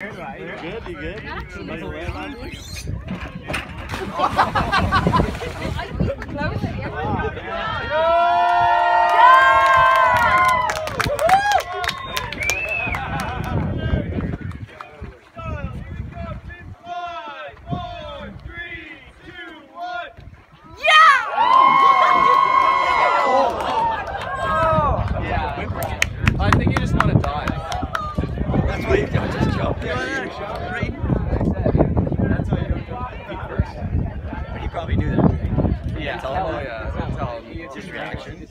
Good, you good? Landline? I think you just want to die. That's why you got just jump. That's how you don't jump feet first. But he probably knew that. Yeah. Tell him oh yeah. That's how. It's just reaction.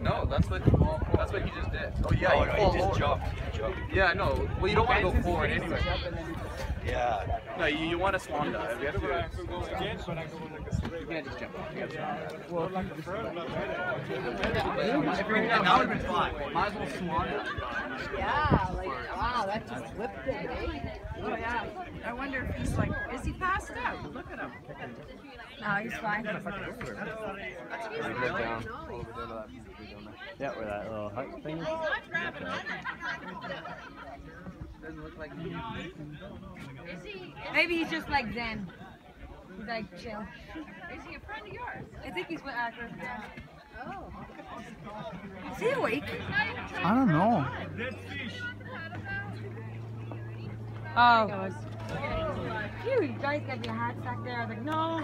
No, that's what. That's what he just did. Oh yeah, Oh, he just jumped. He. Yeah, no. Well, you don't want to go forward anyway. Yeah. No, you, you want to swan dive. You have to. You can't just jump off. You have to swan dive. That would have been fine. Might as well swan dive. Yeah, like, wow, that just whipped it? Oh yeah. I wonder if he's like, is he passed out? Look at him. No, he's fine. Leave it down. Yeah, where that little hut thing is. Doesn't look like Maybe he's just like Zen. He's like chill. Is he a friend of yours? I think he's with Akron. Oh. Is he awake? I don't know. Oh. oh Phew, you guys got your hats back there. I was like, no.